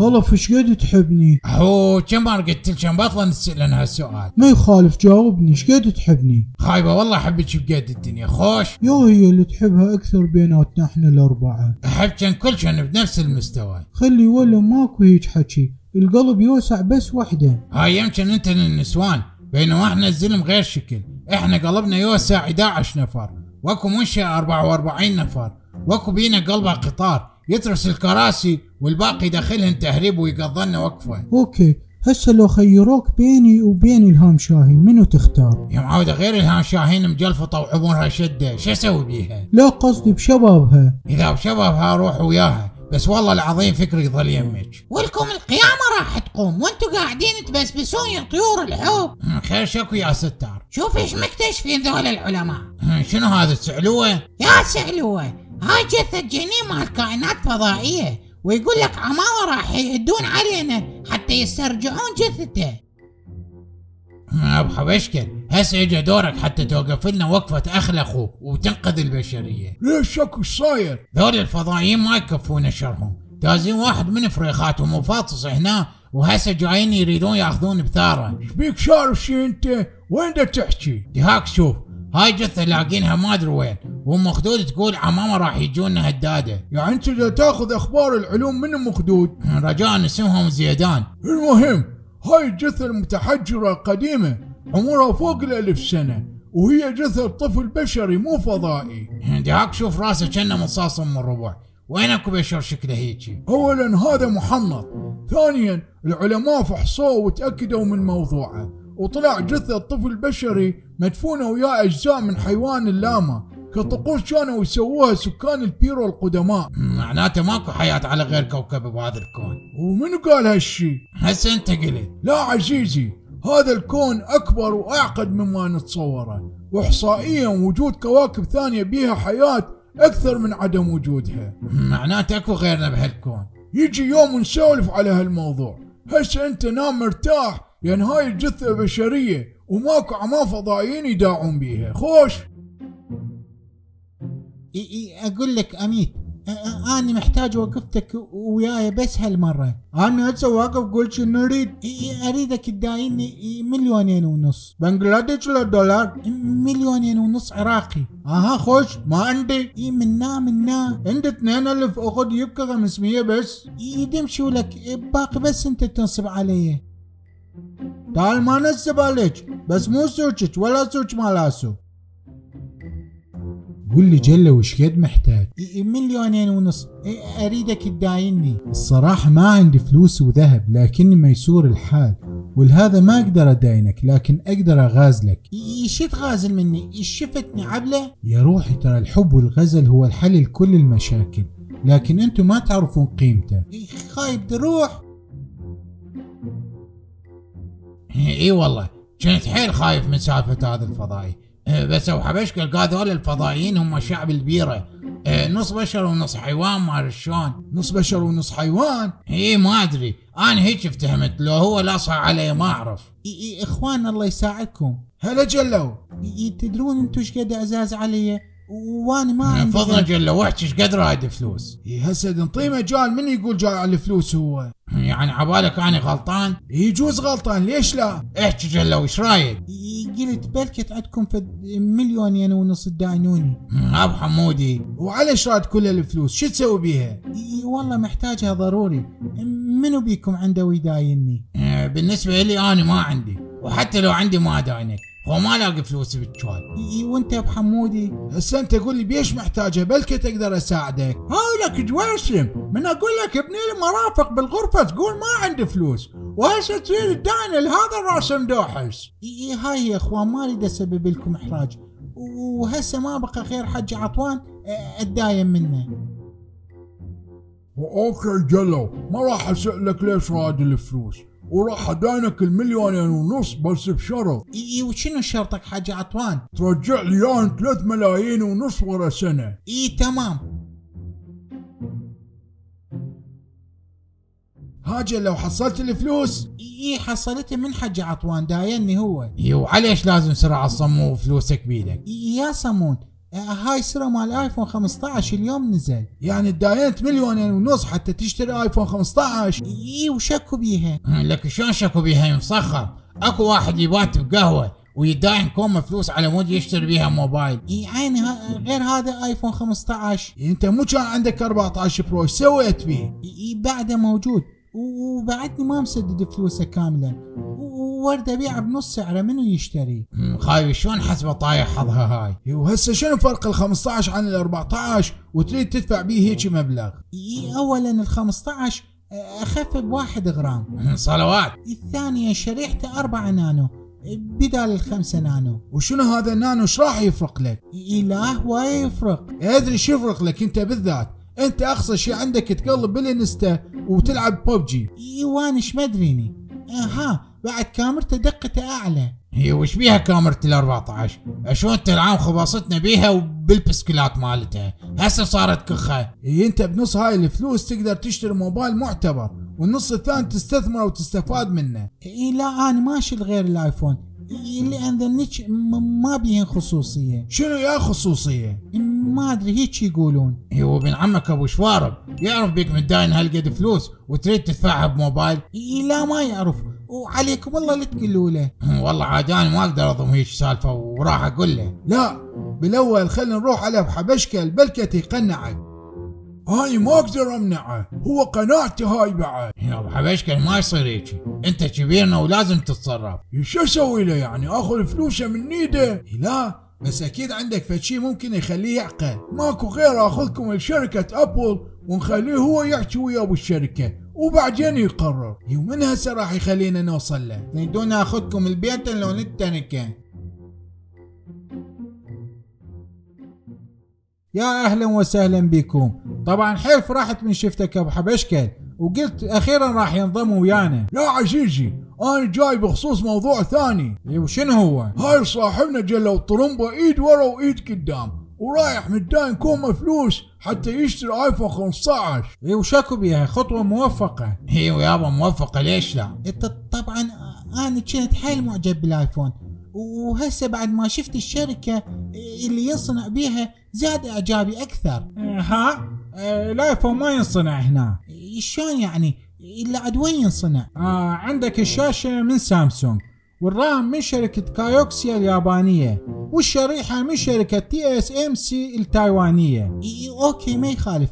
خلف إيش قد تحبني؟ هو كم مرة قلت لك كم بطلة نسأل هالسؤال؟ ما يخالف جاوبني إيش قد تحبني؟ خايبة والله أحبك بقد الدنيا. خوش. يا هي اللي تحبها أكثر بيناتنا إحنا الأربعة. أحب كان كل شيء بنفس المستوى. خلي ولا ماكو هيج حكي. القلب يوسع بس وحده. هاي يمكن أنت للنسوان بينما إحنا الزلم غير شكل. إحنا قلبنا يوسع 11 نفر. وأكو منشأ 44 نفر. وأكو بينا قلبه قطار. يترس الكراسي والباقي داخلهن تهريب ويقضلنا وقفة. okay. هسه لو خيروك بيني وبين الهام شاهين منو تختار؟ يا معودة غير الهام شاهين مجلفطة وعمرها شدة. شو أسوي بيها؟ لا قصدي بشبابها. إذا بشبابها أروح وياها. بس والله العظيم فكري يظل يمك. ولكم القيامة راح تقوم. وانتوا قاعدين تبسبسون يا طيور الحب. خير شكو يا ستار. شوف إيش مكتشفين ذول العلماء. شنو هذا السعلوة يا سعلوة. هاي جثة جنين مال كائنات فضائية ويقول لك عماوة راح يهدون علينا حتى يسترجعون جثته. أبو حبشكل هسه اجى دورك حتى توقف لنا وقفة اخلخو وتنقذ البشرية. ليش شكو صاير؟ ذول الفضائيين ما يكفون شرهم. دازين واحد من فريخاتهم وفاطس هنا وهسه جايين يريدون يأخذون بثاره. بيك شارف شي أنت؟ وين دا تحكي؟ هاك شوف. هاي جثة لاقينها ما أدري وين. وأم مخدود تقول عمامة راح يجونا هدادة. يعني أنت دا تأخذ أخبار العلوم من مخدود؟ رجاء اسمهم زيدان. المهم هاي الجثة المتحجرة قديمة عمرها فوق الألف سنة وهي جثة طفل بشري مو فضائي. هاك شوف راسه كأنه مصاص من ربع وين أكو بشر شكله هيجي اولا هذا محنط. ثانيا العلماء فحصوه وتأكدوا من موضوعه. وطلع جثة طفل بشري مدفونة وياه أجزاء من حيوان اللاما. كطقوس كانوا يسووها سكان البيرو القدماء. معناته ماكو حياة على غير كوكب بهذا الكون. ومن قال هالشي؟ هسه انت قلت. لا عزيزي هذا الكون أكبر وأعقد مما نتصوره. وإحصائيا وجود كواكب ثانية بيها حياة أكثر من عدم وجودها. معناته أكو غيرنا بهالكون. يجي يوم نسولف على هالموضوع. هسه أنت نام مرتاح لأن هاي الجثة بشرية وماكو عمام فضائيين يداعون بيها. خوش؟ إي إي أقول لك أميت أنا محتاج وقفتك وياي بس هالمرة. أنا هسه واقف قول شنو اريد أريدك تدايني مليونين ونص. بنجلاديش للدولار؟ مليونين ونص عراقي. أها خوش ما عندي. إي منا منا. عندي اثنين ألف أخذ يبقى 500 بس. يدمشوا لك باقي بس أنت تنصب علي. تعال ما عليك بس مو سوتشك ولا سوتش مالاسو قول لي جلة وش قد محتاج مليونين ونص اريدك تدايني الصراحة ما عندي فلوس وذهب لكني ميسور الحال ولهذا ما أقدر اداينك لكن أقدر اغازلك إيش تغازل مني شفتني عبلة يا روحي ترى الحب والغزل هو الحل لكل المشاكل لكن أنتم ما تعرفون قيمته خايب تروح إي والله. كنت حيل خايف من سالفة هذا الفضائي بس أبو حبشكل قال ذول الفضائيين هم شعب البيرة. نص بشر ونص حيوان ما شلون. نص بشر ونص حيوان؟ إي ما أدري. أنا هيك افتهمت. لو هو لاصع علي ما أعرف. إي إي إخوان الله يساعدكم. هلا جلو. إي تدرون أنتم إيش قد اعزاز علي؟ وأنا ما عندي فضل جلو احكي إيش قد رايد فلوس؟ هسه نعطيه مجال من يقول جاي على الفلوس هو؟ يعني عبالك أنا غلطان؟ يجوز غلطان ليش لا؟ احكي جلو إيش رايد قلت بلكت عندكم في مليونين ونص تداينوني أبو حمودي. وعلى إيش راد كل الفلوس؟ شو تسوي بيها؟ والله محتاجها ضروري. منو بيكم عنده ويدايني بالنسبة لي أنا ما عندي. وحتى لو عندي ما اداينك هو ما لاقي فلوس بالجوال. وأنت أبو حمودي هسه أنت قول لي بيش محتاجها بلكي تقدر أساعدك. هاولك جواسم من أقول لك ابني لي مرافق بالغرفة تقول ما عندي فلوس. وهسه تريد تداين لهذا الراسم دوحس اي هاي يا أخوان ما أريد أسبب لكم إحراج. وهسه ما بقى غير حج عطوان اتداين منه. okay جلو. ما راح أسألك ليش راد الفلوس وراح اداينك المليونين ونص بس بشرط اي وشنو شرطك حاج عطوان؟ ترجع لي إياهم 3 ملايين ونص ورا سنة. إي تمام. ها جلو حصلت الفلوس. إي حصلتها من حاج عطوان؟ دايني هو. اي وعليش لازم سرة صمون وفلوسك بيدك؟ يا صمون هاي سرة مال iPhone 15 اليوم نزل. يعني تداينت مليونين ونص حتى تشتري iPhone 15 اي وشكوا بيها. لك شلون شكوا بيها؟ مفخم أكو واحد يبات بقهوة ويداين كومة فلوس على مود يشتري بيها موبايل. اي عيني ها- غير هذا iPhone 15 أنت مو كان عندك 14 Pro إيش سويت بيه؟ اي بعده موجود. وبعدني ما مسدد فلوسه كاملا. و- وورد ابيعه بنص سعره منو يشتري؟ خايف شلون حسبه طايح حظها هاي؟ وهسه شنو فرق ال 15 عن ال 14 وتريد تدفع بيه هيك مبلغ؟ اولا ال 15 أخف بواحد غرام. صلوات. الثانية شريحته 4 نانو بدال الخمسة نانو. وشنو هذا النانو؟ إيش راح يفرق لك؟ إي لا هو يفرق. أدري شو يفرق لك أنت بالذات. أنت أقصى شيء عندك تقلب بالإنستا وتلعب ببجي. إي وأنا إيش مدريني ها بعد كاميرته دقته أعلى. هي وش بيها كاميرا ال 14 شلون تلعب خباصتنا بيها وبالبسكلات مالتها؟ هسه صارت كخة. إيه أنت بنص هاي الفلوس تقدر تشتري موبايل معتبر والنص الثاني تستثمر وتستفاد منه. إي لا أنا ما أشيل غير الآيفون. اللي ذنك ما بيهن خصوصية. شنو يا خصوصية؟ ما أدري هيك يقولون. هو ابن عمك أبو شوارب. يعرف بيك متداين هالقد فلوس وتريد تدفعها بموبايل؟ إي لا ما يعرف. وعليكم الله لا تقولوا له. والله عاد أنا ما أقدر اضم هيك سالفة وراح أقول له. لا بالأول خلينا نروح على أبو حبشكل بلكة يقنعك هاي ما أقدر أمنعه هو قناعتي هاي بعد. يا أبو حبشكل ما يصير هيك. أنت كبيرنا ولازم تتصرف. شو أسوي له يعني؟ آخذ فلوسه من ايده. لا بس أكيد عندك فشي ممكن يخليه يعقل. ماكو غير أخذكم لشركة Apple ونخليه هو يحكي ويا أبو الشركة. وبعدين يقرر. ومن هسه راح يخلينا نوصل له. تريدون ناخذكم البيت لو التنكة يا أهلا وسهلا بكم. طبعا حيل فرحت من شفتك أبو حبشكل. وقلت أخيرا راح ينضم ويانا. لا عزيزي أنا جاي بخصوص موضوع ثاني. إي وشنو هو؟ هاي صاحبنا جلو طرمبة ايد ورا وإيد قدام. ورايح متداين كومة فلوس حتى يشتري آيفون 15 اي وشكو بيها. خطوة موفقة. هي ويابا موفقة ليش لا؟ طبعا أنا كنت حيل معجب بالآيفون. وهسه بعد ما شفت الشركة اللي ينصنع بيها زاد إعجابي أكثر. ها؟ آه، الآيفون ما ينصنع هنا. شلون يعني؟ إلا عاد وين ينصنع؟ آه عندك الشاشة من سامسونج. والرام من شركة كايوكسيا اليابانية والشريحة من شركة تي اس ام سي التايوانية. أوكي ما يخالف.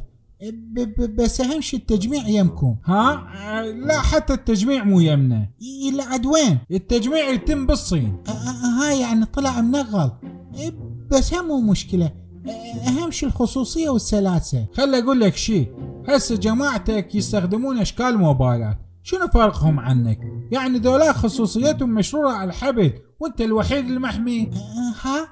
ب ب بس أهم شيء التجميع يمكم. ها؟ آه لا حتى التجميع مو يمنا الا عاد وين؟ التجميع يتم بالصين. آه، آه، هاي يعني طلع منغل. بس هم مو مشكلة. آه، أهم شيء الخصوصية والسلاسة. خل أقول لك شيء. هسه جماعتك يستخدمون أشكال موبايلات. شنو فرقهم عنك؟ يعني ذولا خصوصيتهم مشروعة على الحبل وأنت الوحيد المحمي. ها؟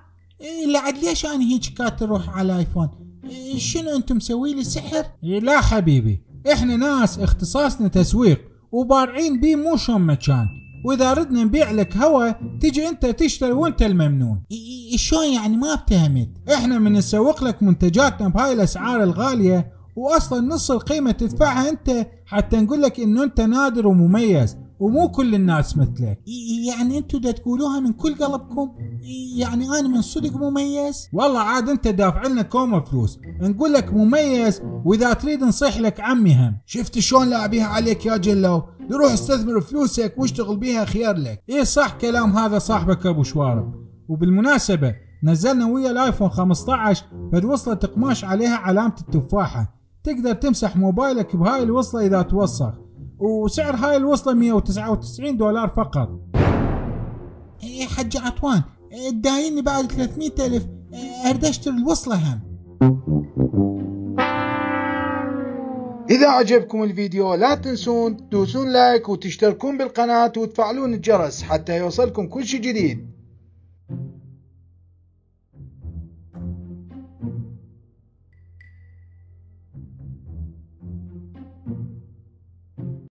الا عاد ليش أنا هيك كات أروح على الايفون إيه، شنو أنتم مسوي لي سحر؟ إيه لا حبيبي إحنا ناس اختصاصنا تسويق وبارعين بيه مو شلون ما كان. وإذا ردنا نبيع لك هوا تجي أنت تشتري وأنت الممنون. إي- إي، شلون يعني؟ ما افتهمت إحنا من نسوق لك منتجاتنا بهاي الأسعار الغالية واصلا نص القيمة تدفعها أنت حتى نقول لك إنه أنت نادر ومميز ومو كل الناس مثلك. يعني أنتم دا تقولوها من كل قلبكم يعني أنا من صدق مميز؟ والله عاد أنت دافع لنا كومة فلوس. نقول لك مميز وإذا تريد نصيح لك عمي هم. شفت شلون لاعبيها عليك يا جلو؟ روح استثمر فلوسك واشتغل بيها خيار لك. إيه صح كلام هذا صاحبك أبو شوارب. وبالمناسبة نزلنا ويا الآيفون 15 فد وصلة قماش عليها علامة التفاحة. تقدر تمسح موبايلك بهاي الوصلة إذا توسخ. وسعر هاي الوصلة 199 دولار فقط. إي، حج عطوان إيه، دايني بعد 300 ألف اريد اشتري الوصلة هم. إذا عجبكم الفيديو لا تنسون تدوسون لايك وتشتركون بالقناة وتفعلون الجرس حتى يوصلكم كل شي جديد.